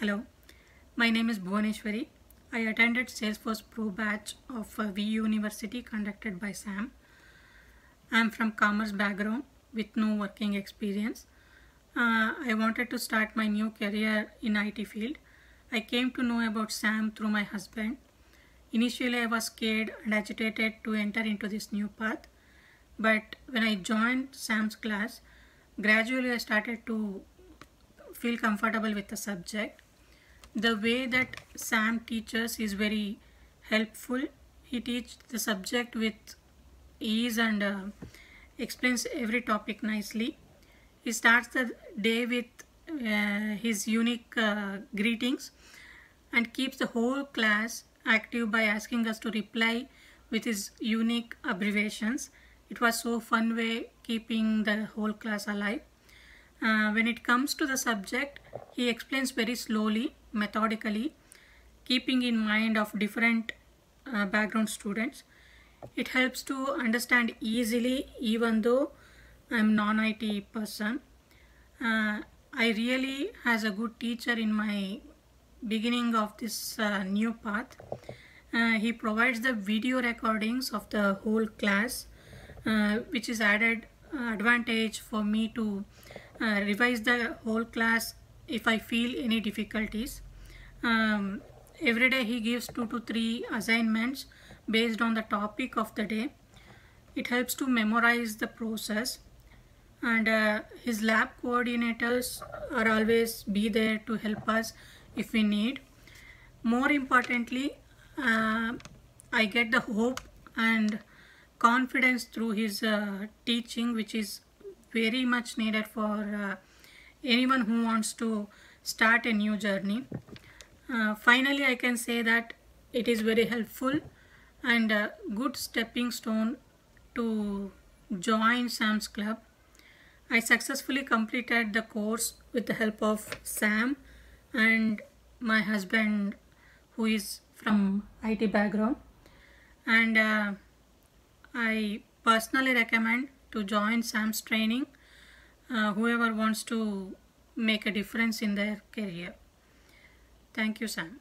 Hello, my name is Bhuvaneshwari. I attended Salesforce Pro batch of uh, VU University conducted by Sam. I am from commerce background with no working experience. Uh, I wanted to start my new career in IT field. I came to know about Sam through my husband. Initially, I was scared and agitated to enter into this new path. But when I joined Sam's class, gradually I started to feel comfortable with the subject. The way that Sam teaches is very helpful. He teaches the subject with ease and uh, explains every topic nicely. He starts the day with uh, his unique uh, greetings and keeps the whole class active by asking us to reply with his unique abbreviations. It was so fun way keeping the whole class alive. Uh, when it comes to the subject, he explains very slowly, methodically, keeping in mind of different uh, background students. It helps to understand easily even though I'm non-IT person. Uh, I really has a good teacher in my beginning of this uh, new path. Uh, he provides the video recordings of the whole class, uh, which is added advantage for me to uh, revise the whole class if I feel any difficulties. Um, every day he gives two to three assignments based on the topic of the day. It helps to memorize the process and uh, his lab coordinators are always be there to help us if we need. More importantly, uh, I get the hope and confidence through his uh, teaching which is very much needed for uh, anyone who wants to start a new journey. Uh, finally, I can say that it is very helpful and a good stepping stone to join Sam's Club. I successfully completed the course with the help of Sam and my husband who is from IT background and uh, I personally recommend to join Sam's training uh, whoever wants to make a difference in their career. Thank you Sam.